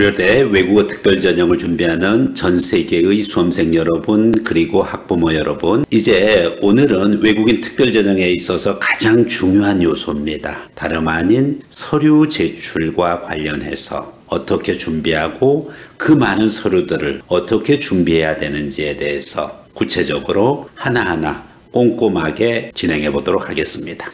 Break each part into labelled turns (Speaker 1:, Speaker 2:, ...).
Speaker 1: 고려대 외국어 특별전형을 준비하는 전 세계의 수험생 여러분 그리고 학부모 여러분 이제 오늘은 외국인 특별전형에 있어서 가장 중요한 요소입니다. 다름 아닌 서류 제출과 관련해서 어떻게 준비하고 그 많은 서류들을 어떻게 준비해야 되는지에 대해서 구체적으로 하나하나 꼼꼼하게 진행해 보도록 하겠습니다.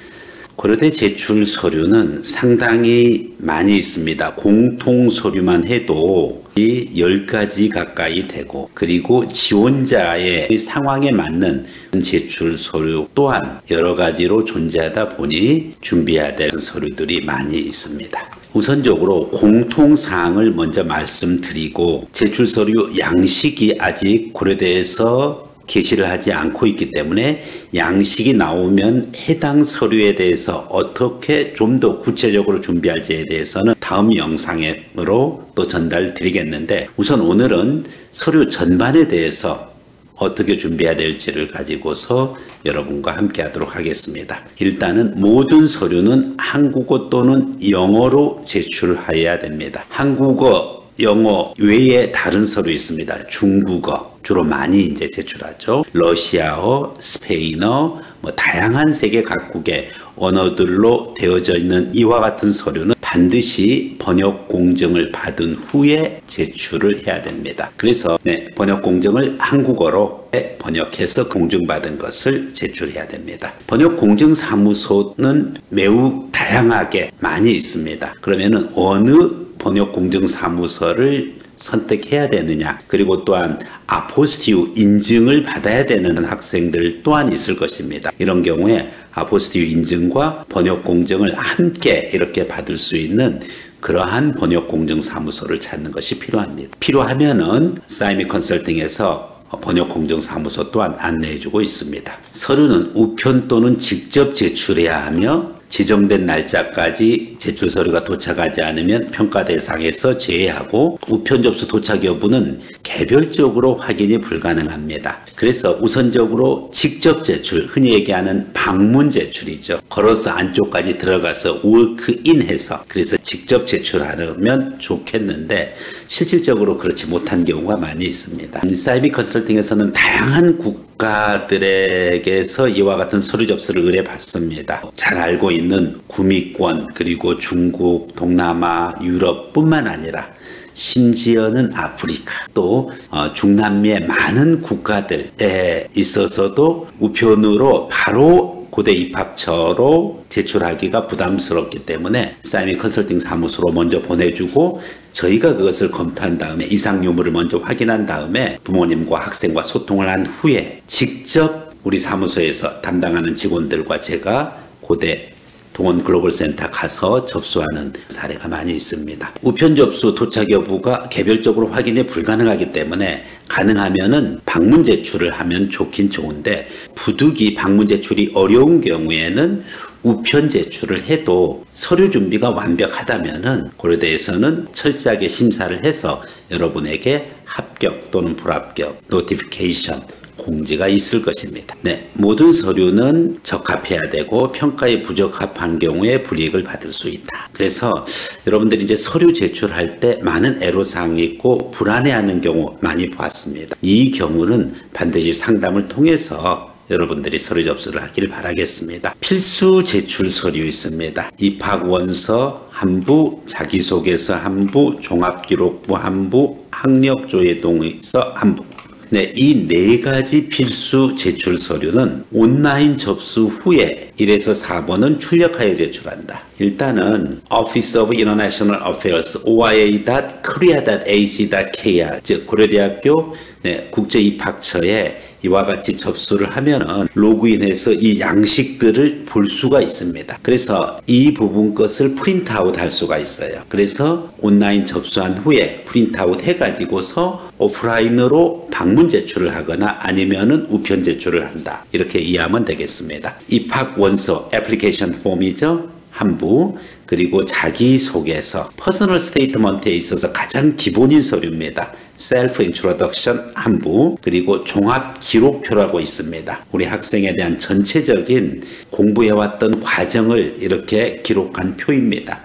Speaker 1: 고려대 제출 서류는 상당히 많이 있습니다. 공통 서류만 해도 이 10가지 가까이 되고 그리고 지원자의 상황에 맞는 제출 서류 또한 여러 가지로 존재하다 보니 준비해야 될 서류들이 많이 있습니다. 우선적으로 공통사항을 먼저 말씀드리고 제출 서류 양식이 아직 고려대에서 게시를 하지 않고 있기 때문에 양식이 나오면 해당 서류에 대해서 어떻게 좀 더 구체적으로 준비할지에 대해서는 다음 영상으로 또 전달 드리겠는데 우선 오늘은 서류 전반에 대해서 어떻게 준비해야 될지를 가지고서 여러분과 함께 하도록 하겠습니다. 일단은 모든 서류는 한국어 또는 영어로 제출해야 됩니다. 한국어, 영어 외에 다른 서류 있습니다. 중국어, 주로 많이 이제 제출하죠. 러시아어, 스페인어, 뭐 다양한 세계 각국의 언어들로 되어져 있는 이와 같은 서류는 반드시 번역 공정을 받은 후에 제출을 해야 됩니다. 그래서 네, 번역 공정을 한국어로 번역해서 공증받은 것을 제출해야 됩니다. 번역 공증 사무소는 매우 다양하게 많이 있습니다. 그러면은 어느 번역 공증 사무소를 선택해야 되느냐 그리고 또한 아포스티우 인증을 받아야 되는 학생들 또한 있을 것입니다. 이런 경우에 아포스티우 인증과 번역 공정을 함께 이렇게 받을 수 있는 그러한 번역 공정 사무소를 찾는 것이 필요합니다. 필요하면은 사이미 컨설팅에서 번역 공정 사무소 또한 안내해 주고 있습니다. 서류는 우편 또는 직접 제출해야 하며 지정된 날짜까지 제출 서류가 도착하지 않으면 평가 대상에서 제외하고 우편 접수 도착 여부는 개별적으로 확인이 불가능합니다. 그래서 우선적으로 직접 제출, 흔히 얘기하는 방문 제출이죠. 걸어서 안쪽까지 들어가서 워크인 해서 그래서 직접 제출하려면 좋겠는데 실질적으로 그렇지 못한 경우가 많이 있습니다. 사이비 컨설팅에서는 다양한 국가들에게서 이와 같은 서류 접수를 의뢰받습니다. 잘 알고 있는 구미권 그리고 중국, 동남아, 유럽뿐만 아니라 심지어는 아프리카 또 어, 중남미의 많은 국가들에 있어서도 우편으로 바로 고대 입학처로 제출하기가 부담스럽기 때문에 사이미 컨설팅 사무소로 먼저 보내주고 저희가 그것을 검토한 다음에 이상 유무를 먼저 확인한 다음에 부모님과 학생과 소통을 한 후에 직접 우리 사무소에서 담당하는 직원들과 제가 고대 동원 글로벌 센터 가서 접수하는 사례가 많이 있습니다. 우편 접수 도착 여부가 개별적으로 확인이 불가능하기 때문에 가능하면은 방문 제출을 하면 좋긴 좋은데 부득이 방문 제출이 어려운 경우에는 우편 제출을 해도 서류 준비가 완벽하다면은 고려대에서는 철저하게 심사를 해서 여러분에게 합격 또는 불합격 notification 공지가 있을 것입니다. 네, 모든 서류는 적합해야 되고 평가에 부적합한 경우에 불이익을 받을 수 있다. 그래서 여러분들이 이제 서류 제출할 때 많은 애로사항이 있고 불안해하는 경우 많이 보았습니다. 이 경우는 반드시 상담을 통해서 여러분들이 서류 접수를 하길 바라겠습니다. 필수 제출 서류 있습니다. 입학 원서 한부, 자기소개서 한부, 종합기록부 한부, 학력조회 동의서 한부. 네, 이 네 가지 필수 제출 서류는 온라인 접수 후에 1에서 4번은 출력하여 제출한다. 일단은 Office of International Affairs oia.korea.ac.kr 즉 고려대학교 네, 국제 입학처에 이와 같이 접수를 하면은 로그인해서 이 양식들을 볼 수가 있습니다. 그래서 이 부분 것을 print out 할 수가 있어요. 그래서 온라인 접수한 후에 print out 해가지고서 오프라인으로 방문 제출을 하거나 아니면은 우편 제출을 한다. 이렇게 이해하면 되겠습니다. 입학 원서 application form이죠. 한부 그리고 자기소개서 personal statement에 있어서 가장 기본인 서류입니다. self introduction 한부 그리고 종합 기록표라고 있습니다. 우리 학생에 대한 전체적인 공부해왔던 과정을 이렇게 기록한 표입니다.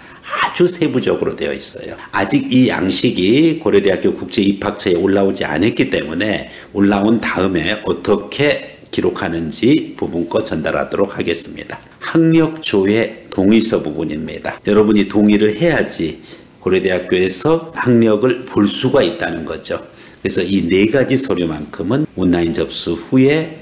Speaker 1: 아주 세부적으로 되어 있어요. 아직 이 양식이 고려대학교 국제 입학처에 올라오지 않았기 때문에 올라온 다음에 어떻게 기록하는지 부분껏 전달하도록 하겠습니다. 학력조회 동의서 부분입니다. 여러분이 동의를 해야지 고려대학교에서 학력을 볼 수가 있다는 거죠. 그래서 이 네 가지 서류만큼은 온라인 접수 후에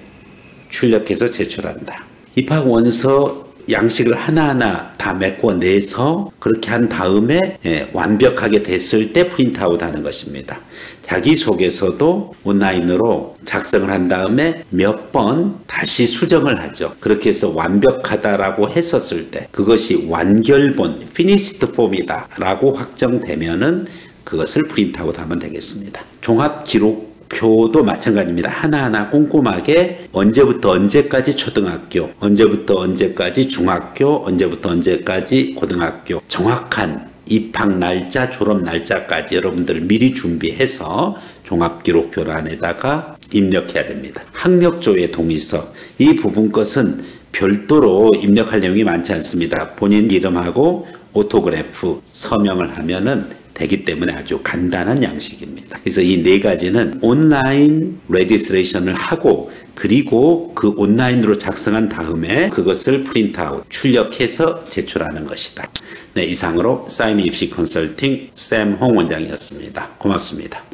Speaker 1: 출력해서 제출한다. 입학 원서 양식을 하나하나 다 메꿔내서 그렇게 한 다음에 예, 완벽하게 됐을 때 프린트아웃 하는 것입니다. 자기소개서도 온라인으로 작성을 한 다음에 몇 번 다시 수정을 하죠. 그렇게 해서 완벽하다라고 했었을 때 그것이 완결본, finished form이다 라고 확정되면은 그것을 프린트아웃 하면 되겠습니다. 종합 기록 표도 마찬가지입니다. 하나하나 꼼꼼하게 언제부터 언제까지 초등학교, 언제부터 언제까지 중학교, 언제부터 언제까지 고등학교 정확한 입학 날짜, 졸업 날짜까지 여러분들 미리 준비해서 종합기록표 안에다가 입력해야 됩니다. 학력조회 동의서 이 부분 것은 별도로 입력할 내용이 많지 않습니다. 본인 이름하고 autograph 서명을 하면은 되기 때문에 아주 간단한 양식입니다. 그래서 이 네 가지는 온라인 registration을 하고 그리고 그 온라인으로 작성한 다음에 그것을 print out 출력해서 제출하는 것이다. 네, 이상으로 사이미 입시 컨설팅 샘 홍 원장이었습니다. 고맙습니다.